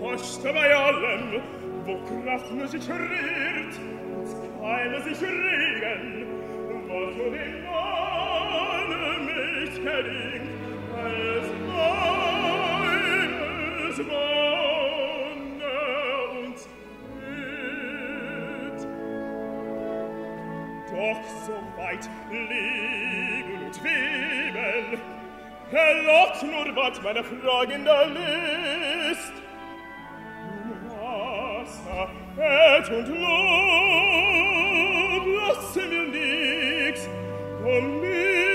Koste bei allem, wo Kraften sich rührt, und sich regen, wo zu dem Mann mich geringt, als meines Wonne uns wird. Doch so weit liegen und Herrn, erlaubt nur bald meine fragende List. Wasser, Erd und Lob, lasse mir nix von mir.